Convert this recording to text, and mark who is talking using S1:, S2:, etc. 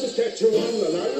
S1: Saskatchewan,